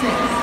six.